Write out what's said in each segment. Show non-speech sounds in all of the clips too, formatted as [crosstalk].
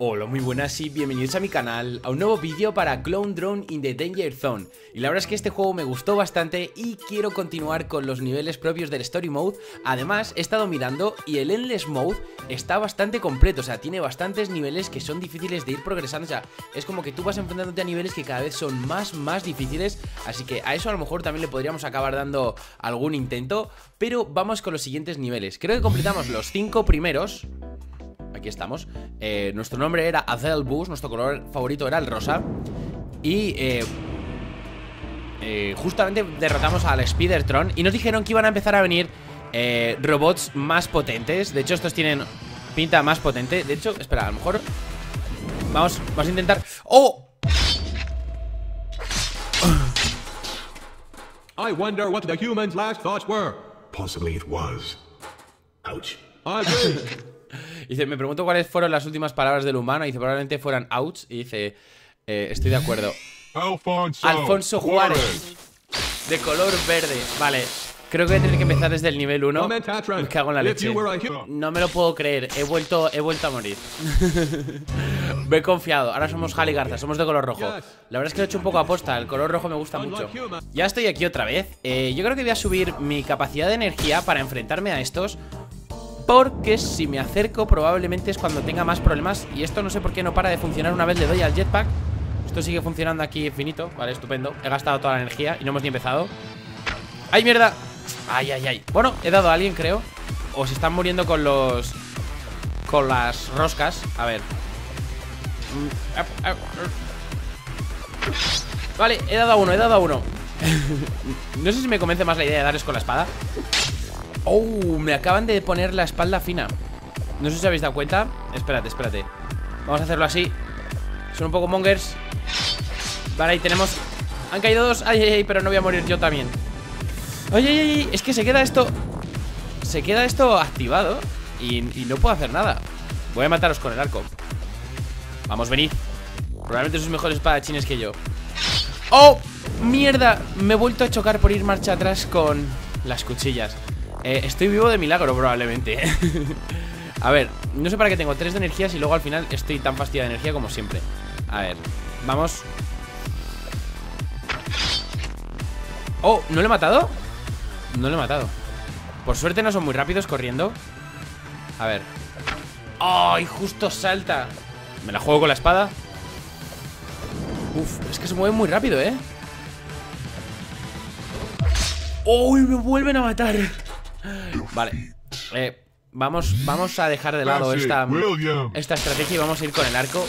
Hola, muy buenas y bienvenidos a mi canal, a un nuevo vídeo para Clone Drone in the Danger Zone. Y la verdad es que este juego me gustó bastante y quiero continuar con los niveles propios del Story Mode. Además, he estado mirando y el Endless Mode está bastante completo, o sea, tiene bastantes niveles que son difíciles de ir progresando O sea, es como que tú vas enfrentándote a niveles que cada vez son más, más difíciles Así que a eso a lo mejor también le podríamos acabar dando algún intento Pero vamos con los siguientes niveles. Creo que completamos los cinco primeros Aquí estamos eh, Nuestro nombre era Azel Bush Nuestro color favorito era el rosa Y eh, eh, justamente derrotamos al Spidertron Y nos dijeron que iban a empezar a venir robots más potentes De hecho estos tienen pinta más potente De hecho, espera, a lo mejor Vamos, vamos a intentar ¡Oh! I wonder what the humans' last thoughts were. Possibly it was. Ouch. I [laughs] Dice, me pregunto cuáles fueron las últimas palabras del humano. Dice, probablemente fueran ouch. Y dice, eh, estoy de acuerdo. Alfonso. Alfonso Juárez. De color verde. Vale. Creo que voy a tener que empezar desde el nivel 1. Me cago en la leche. No me lo puedo creer. He vuelto, he vuelto a morir. [laughs] me he confiado. Ahora somos Garza, somos de color rojo. La verdad es que lo he hecho un poco aposta. El color rojo me gusta mucho. Ya estoy aquí otra vez. Eh, yo creo que voy a subir mi capacidad de energía para enfrentarme a estos. Porque si me acerco probablemente es cuando tenga más problemas Y esto no sé por qué no para de funcionar una vez le doy al jetpack. Esto sigue funcionando aquí infinito Vale, estupendo. He gastado toda la energía y no hemos ni empezado. ¡Ay, mierda! ¡Ay, ay, ay! Bueno, he dado a alguien, creo. O se están muriendo con los... Con las roscas. A ver. Vale, he dado a uno, he dado a uno. [laughs] No sé si me convence más la idea de darles con la espada Oh, me acaban de poner la espalda fina. No sé si habéis dado cuenta. Espérate, espérate. Vamos a hacerlo así. Son un poco mongers. Vale, ahí tenemos. Han caído dos. Ay, ay, ay, pero no voy a morir yo también. Ay, ay, ay, es que se queda esto. Se queda esto activado y, no puedo hacer nada. Voy a mataros con el arco. Vamos, venid. Probablemente sois mejores espadachines que yo. ¡Oh! ¡Mierda! Me he vuelto a chocar por ir marcha atrás con las cuchillas eh, estoy vivo de milagro probablemente [laughs] A ver, no sé para qué tengo tres de energías y luego al final estoy tan fastidiado de energía como siempre A ver, vamos Oh, ¿no le he matado? No le he matado Por suerte no son muy rápidos corriendo A ver ¡Ay, justo salta! Me la juego con la espada Uf, es que se mueve muy rápido, ¿eh? ¡Uy, me vuelven a matar! Vale eh, vamos, vamos a dejar de lado esta, esta estrategia y vamos a ir con el arco.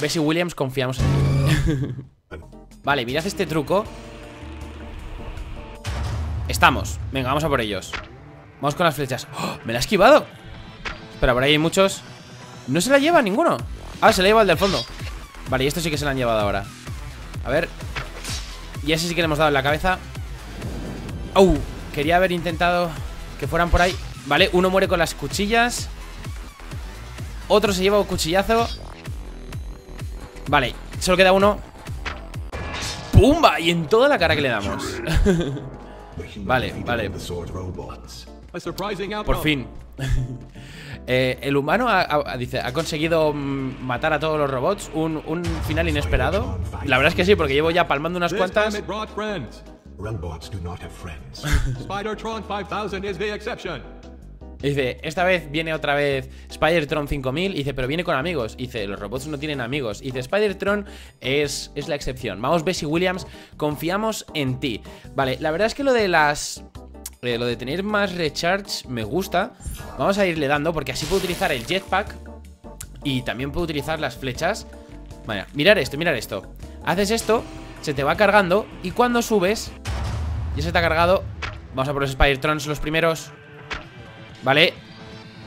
Bessie Williams, confiamos en [laughs] Vale, mirad este truco. Estamos, venga, vamos a por ellos. Vamos con las flechas. ¡Oh! ¡Me la ha esquivado! Espera, por ahí hay muchos. No se la lleva ninguno. Ah, se la lleva el del fondo. Vale, y esto sí que se la han llevado ahora. A ver. Y ese sí que le hemos dado en la cabeza. ¡Oh! Quería haber intentado que fueran por ahí Vale, uno muere con las cuchillas Otro se lleva un cuchillazo. Vale, solo queda uno. ¡Pumba! Y en toda la cara que le damos. [laughs] Vale, vale. Por fin. [laughs] Eh, El humano ha, dice, ha conseguido mm, matar a todos los robots. Un, un final inesperado. La verdad es que sí, porque llevo ya palmando unas cuantas Robots do not have friends. [laughs] Spidertron 5000 is the exception. Dice, esta vez viene otra vez Spidertron 5000 Dice, pero viene con amigos Dice, los robots no tienen amigos Dice, Spidertron es, es la excepción Vamos, Bessie Williams, confiamos en ti. Vale, la verdad es que lo de las... Eh, lo de tener más recharge me gusta. Vamos a irle dando porque así puedo utilizar el jetpack Y también puedo utilizar las flechas. Vale, mirar esto, mirar esto. Haces esto, se te va cargando Y cuando subes ya se está cargado. Vamos a por los Spider-Trons los primeros. Vale.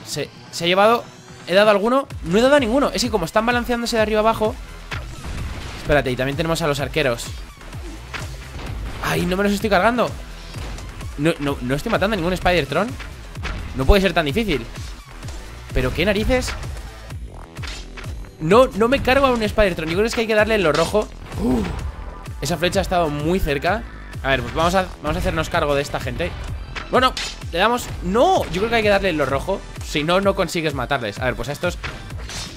Se, se ha llevado. ¿He dado alguno? No he dado a ninguno. Es que como están balanceándose de arriba abajo. Espérate, y también tenemos a los arqueros. Ay, no me los estoy cargando. No, no, no estoy matando a ningún Spider-Tron No puede ser tan difícil. ¿Pero qué narices? No, no me cargo a un Spider-Tron Yo creo que hay que darle en lo rojo. Esa flecha ha estado muy cerca a ver, pues vamos a, vamos a hacernos cargo de esta gente. Bueno, le damos... ¡No! Yo creo que hay que darle lo rojo. Si no, no consigues matarles. A ver, pues a estos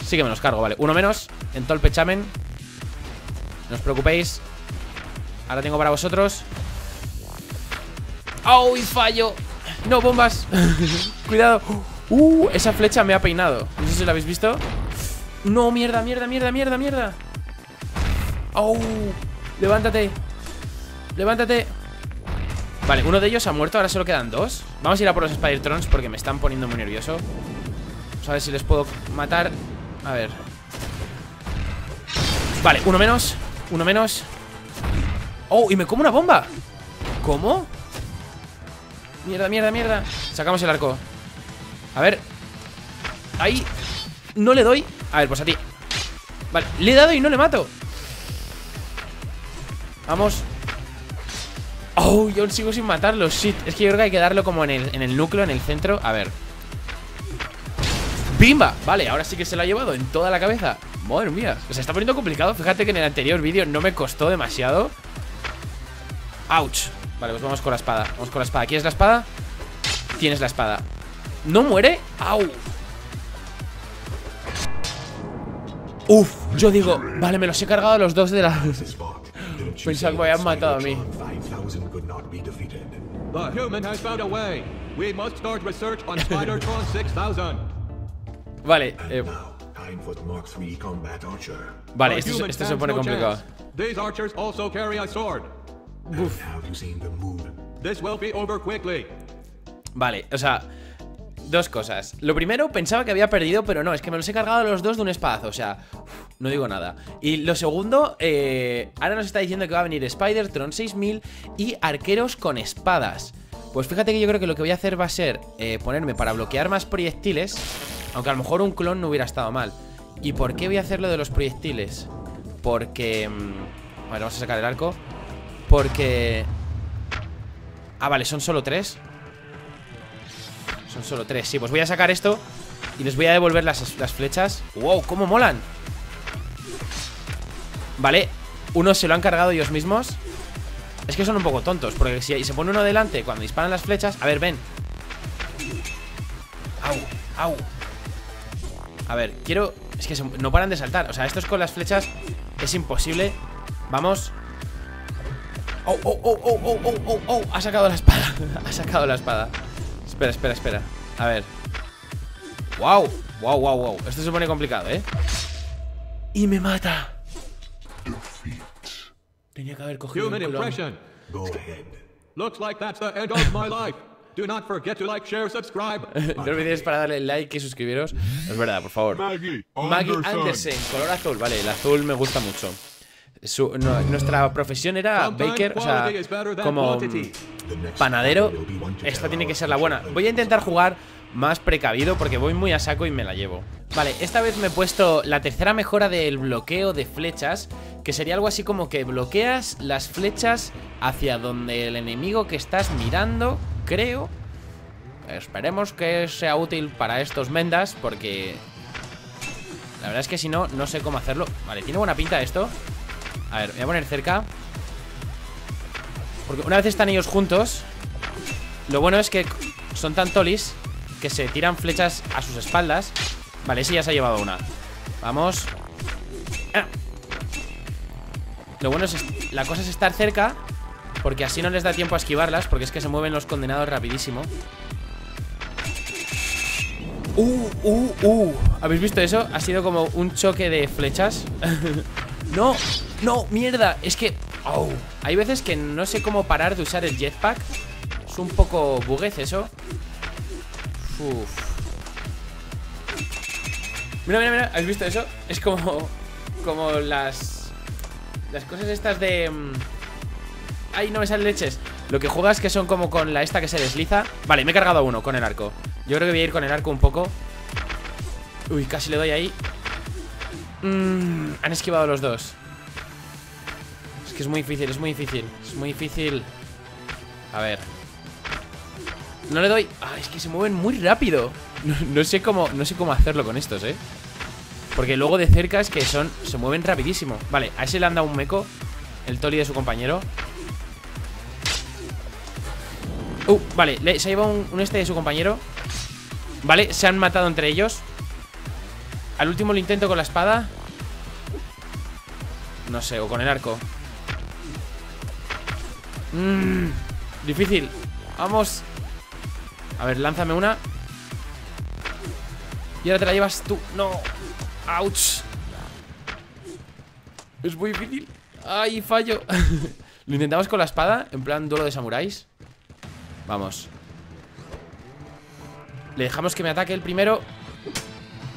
Sí que me los cargo, vale. Uno menos en todo el No os preocupéis. Ahora tengo para vosotros. ¡Oh! Y fallo No, bombas. [laughs] Cuidado. Uh, esa flecha me ha peinado. No sé si lo habéis visto. No, mierda, mierda, mierda, mierda, mierda. ¡Oh! Levántate Levántate. Vale, uno de ellos ha muerto, ahora solo quedan dos. Vamos a ir a por los Spider-Trons porque me están poniendo muy nervioso. Vamos a ver si les puedo matar. A ver. Vale, uno menos Uno menos. Oh, y me como una bomba. ¿Cómo? Mierda, mierda, mierda. Sacamos el arco. A ver. Ahí No le doy. A ver, pues a ti. Vale, le he dado y no le mato. Vamos Oh, yo sigo sin matarlo, shit Es que yo creo que hay que darlo como en el, en el núcleo, en el centro A ver ¡Bimba! Vale, ahora sí que se lo ha llevado en toda la cabeza Madre mía, se está poniendo complicado Fíjate que en el anterior vídeo no me costó demasiado ¡Auch! Vale, pues vamos con la espada Vamos con la espada ¿Quieres la espada? Tienes la espada ¿No muere? ¡Au! Uf, yo digo Vale, me los he cargado a los dos de la... [laughs] Pensaba que me habían matado a mí. The human has found a way. We must start research on Spider-Tron [laughs] 6000. Vale, eh, Now, time for the Mark III combat archer. vale, esto, esto se pone complicado. These archers also carry a sword. And have you seen the moon? This will be over quickly. Vale, o sea Dos cosas. Lo primero, pensaba que había perdido Pero no, es que me los he cargado los dos de un espadazo O sea, no digo nada. Y lo segundo, eh, ahora nos está diciendo que va a venir Spider-Tron 6000 Y arqueros con espadas. Pues fíjate que yo creo que lo que voy a hacer va a ser eh, Ponerme para bloquear más proyectiles Aunque a lo mejor un clon no hubiera estado mal. ¿Y por qué voy a hacer lo de los proyectiles? Porque... mm, Vale, vamos a sacar el arco. Porque... Ah, vale, son solo tres son solo tres, sí, pues voy a sacar esto Y les voy a devolver las, las flechas ¡Wow! ¡Cómo molan! Vale, uno se lo han cargado ellos mismos Es que son un poco tontos Porque si se pone uno delante cuando disparan las flechas A ver, ven ¡Au! ¡Au! A ver, quiero... Es que no paran de saltar O sea, estos con las flechas es imposible Vamos ¡Oh, oh, oh, oh, oh, oh, oh, oh! Ha sacado la espada [laughs] Ha sacado la espada Espera, espera, espera A ver ¡Wow! ¡Wow, wow, wow! Esto se pone complicado, ¿eh? Y me mata Tenía que haber cogido Human impression. Go ahead. Looks like that's the end of my life. Do not forget to like, share, subscribe. [laughs] No olvidéis para darle like y suscribiros Es verdad, por favor Maggie Maggie Anderson, color azul Vale, el azul me gusta mucho Su- no- Nuestra profesión era baker, o sea, como panadero. Esta tiene que ser la buena. Voy a intentar jugar más precavido porque voy muy a saco y me la llevo. Vale, esta vez me he puesto la tercera mejora del bloqueo de flechas Que sería algo así como que bloqueas las flechas hacia donde el enemigo que estás mirando, creo. Esperemos que sea útil para estos mendas porque... La verdad es que si no, no sé cómo hacerlo. Vale, tiene buena pinta esto A ver, voy a poner cerca. Porque una vez están ellos juntos Lo bueno es que son tan tolis Que se tiran flechas a sus espaldas. Vale, ese ya se ha llevado una. Vamos. Lo bueno es La cosa es estar cerca Porque así no les da tiempo a esquivarlas Porque es que se mueven los condenados rapidísimo. Uh, uh, uh. ¿Habéis visto eso? Ha sido como un choque de flechas. [laughs] No, no, mierda Es que, oh, hay veces que no sé cómo parar de usar el jetpack. Es un poco buguez eso. Uf. Mira, mira, mira, ¿habéis visto eso? Es como, como las Las cosas estas de mm, Ay, no me salen leches. Lo que juegas que son como con la esta que se desliza. Vale, me he cargado a uno con el arco. Yo creo que voy a ir con el arco un poco. Uy, casi le doy ahí. Mm, Han esquivado los dos que es muy difícil, es muy difícil Es muy difícil. A ver. No le doy. Ah, es que se mueven muy rápido. No, no sé cómo, no sé cómo hacerlo con estos, eh. Porque luego de cerca es que son Se mueven rapidísimo. Vale, a ese le han dado un meco El toli de su compañero. Uh, vale, le- se ha llevado un, un este de su compañero. Vale, se han matado entre ellos. Al último lo intento con la espada. No sé, o con el arco. Mmm, difícil. Vamos. A ver, lánzame una. Y ahora te la llevas tú. No. Ouch. Es muy difícil. Ay, fallo. [laughs] Lo intentamos con la espada, en plan duelo de samuráis. Vamos. Le dejamos que me ataque el primero.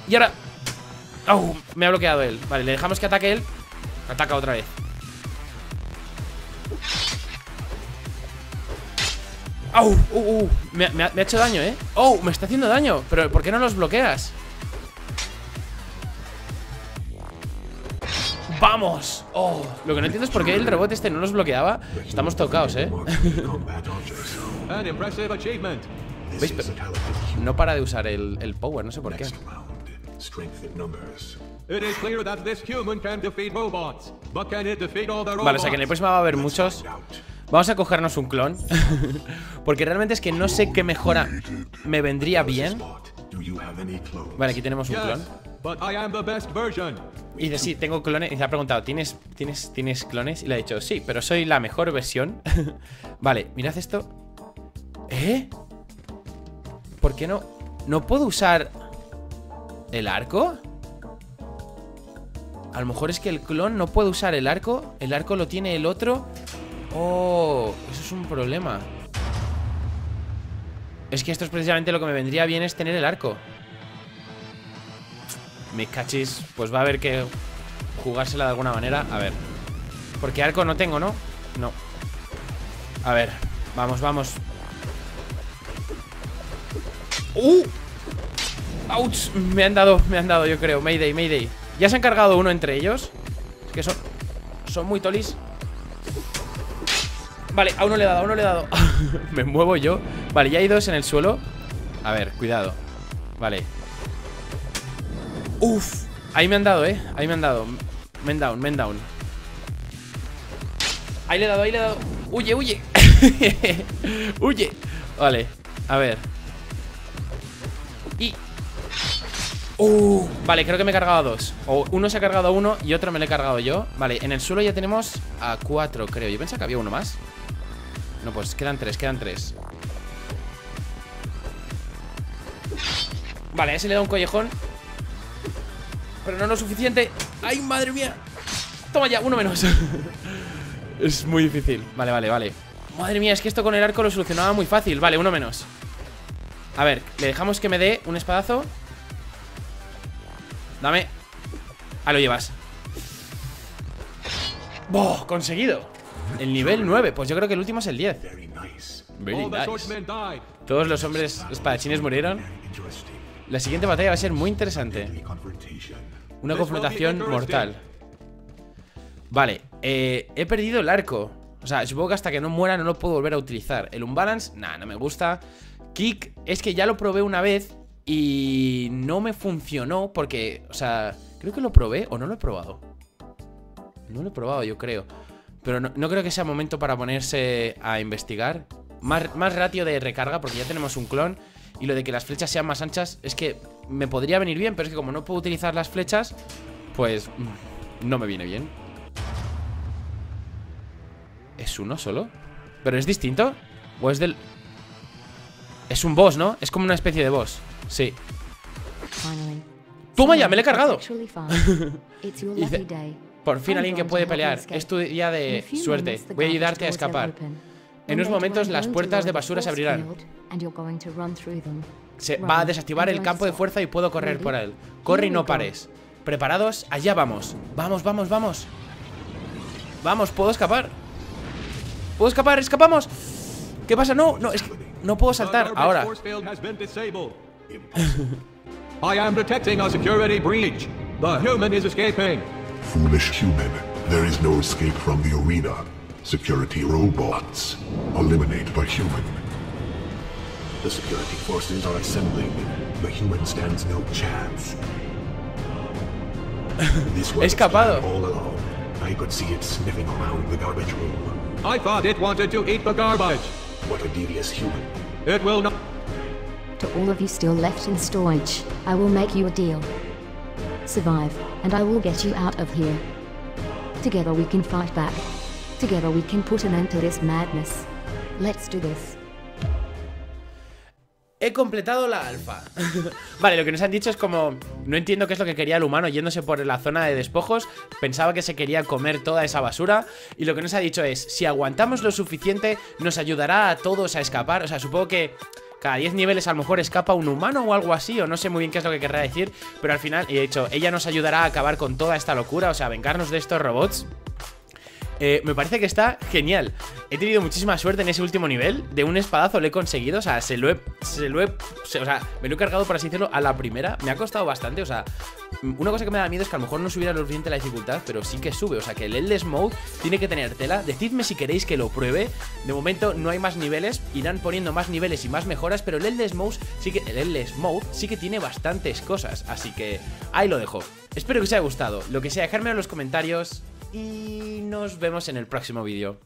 Y ahora. ¡Au! Me ha bloqueado él. Vale, le dejamos que ataque él. Ataca otra vez. ¡Au! Uh, uh, me, me ha, me ha hecho daño, ¿eh? ¡Oh! Me está haciendo daño. Pero ¿por qué no los bloqueas? ¡Vamos! ¡Oh! Lo que no entiendo es por qué el robot este no nos bloqueaba. Estamos tocados, ¿eh? [laughs] ¿Veis? No para de usar el, el power, no sé por qué. Next round. Strength in numbers. It is clear that this human can defeat robots, but can it defeat all the robots? Vale, o sea que en el próximo va a haber muchos. Vamos a cogernos un clon. [laughs] Porque realmente es que no sé qué mejora me vendría bien. Vale, aquí tenemos un clon. Y dice, sí, tengo clones. Y se ha preguntado, ¿tienes, ¿tienes, ¿tienes clones? Y le ha dicho, sí, pero soy la mejor versión. [laughs] vale, mirad esto. ¿Eh? ¿Por qué no? ¿No puedo usar el arco? A lo mejor es que el clon no puede usar el arco. El arco lo tiene el otro. Oh, eso es un problema. Es que esto es precisamente lo que me vendría bien es tener el arco. Me cachis, pues va a haber que jugársela de alguna manera. A ver. Porque arco no tengo, ¿no? No. A ver, vamos, vamos. ¡Uh! ¡Auch! Me han dado, me han dado, yo creo. Mayday, Mayday. Ya se han cargado uno entre ellos. Es que son. Son muy tolis. Vale, a uno le he dado, a uno le he dado. [laughs] me muevo yo. Vale, ya hay dos en el suelo. A ver, cuidado. Vale. Uf. Ahí me han dado, eh. Ahí me han dado. Men down, men down. Ahí le he dado, ahí le he dado. Huye, huye. [laughs] huye. Vale, a ver. Uh, vale, creo que me he cargado a dos. O uno se ha cargado a uno y otro me lo he cargado yo. Vale, en el suelo ya tenemos a cuatro, creo. Yo pensaba que había uno más. No, pues quedan tres, quedan tres. Vale, a ese le da un collejón. Pero no lo suficiente. ¡Ay, madre mía! Toma ya, uno menos. [laughs] es muy difícil. Vale, vale, vale. Madre mía, es que esto con el arco lo solucionaba muy fácil. Vale, uno menos. A ver, le dejamos que me dé un espadazo. Dame. Ah, lo llevas. ¡Boh! Conseguido. El nivel 9. Pues yo creo que el último es el 10. Very nice. Todos los hombres espadachines murieron. La siguiente batalla va a ser muy interesante. Una confrontación mortal. Vale, eh, he perdido el arco. O sea, supongo que hasta que no muera no lo puedo volver a utilizar. El unbalance, nah, no me gusta. Kick, es que ya lo probé una vez y no me funcionó porque, o sea, creo que lo probé o no lo he probado. No lo he probado, yo creo. Pero no, creo que sea momento para ponerse a investigar. Más, más ratio de recarga porque ya tenemos un clon. Y lo de que las flechas sean más anchas es que me podría venir bien, pero es que como no puedo utilizar las flechas, pues mm, no me viene bien. ¿Es uno solo? ¿Pero es distinto? ¿O es del...? Es un boss, ¿no? Es como una especie de boss Sí Finally. ¡Toma ya! ¡Me lo he cargado! [laughs] Dice-. Por fin alguien que puede help you pelear escape. Es tu día In a de few suerte moments, the Voy a ayudarte a escapar. En unos momentos las puertas de basura se abrirán field, and you're going to run through them. Se va a desactivar el campo de fuerza y puedo correr Ready? por él Corre y no pares ¿Preparados? Allá vamos Vamos, vamos, vamos Vamos, ¿puedo escapar? ¿Puedo escapar? ¡Escapamos! ¿Qué pasa? No, no, es que no puedo saltar ahora force field has been disabled. I am detecting a security breach. The human is escaping. Foolish human. There is no escape from the arena. Security robots. Eliminate the human. The security forces are assembling. The human stands no chance. this was its Escapado. all along. I could see it sniffing around the garbage room. I thought it wanted to eat the garbage. What a devious human. It will not. All of you still left in storage, I will make you a deal. Survive, and I will get you out of here. Together we can fight back. Together we can put an end to this madness. Let's do this. He completado la alfa. [laughs] vale, lo que nos han dicho es como. No entiendo qué es lo que quería el humano yéndose por la zona de despojos. Pensaba que se quería comer toda esa basura. Y lo que nos ha dicho es: si aguantamos lo suficiente, nos ayudará a todos a escapar. O sea, supongo que. Cada 10 niveles a lo mejor escapa un humano o algo así, o no sé muy bien qué es lo que querrá decir, pero al final, y he dicho, ella nos ayudará a acabar con toda esta locura, o sea, vengarnos de estos robots. Eh, me parece que está genial. He tenido muchísima suerte en ese último nivel. De un espadazo lo he conseguido. O sea, se lo he. Se lo he o sea, me lo he cargado, por así decirlo, a la primera. Me ha costado bastante. O sea, una cosa que me da miedo es que a lo mejor no subiera lo suficiente la dificultad, pero sí que sube. O sea, que el Endless Mode tiene que tener tela. Decidme si queréis que lo pruebe. De momento no hay más niveles. Irán poniendo más niveles y más mejoras. Pero el Endless Mode sí que. El Endless Mode sí que tiene bastantes cosas. Así que ahí lo dejo. Espero que os haya gustado. Lo que sea, dejármelo en los comentarios y nos vemos en el próximo vídeo.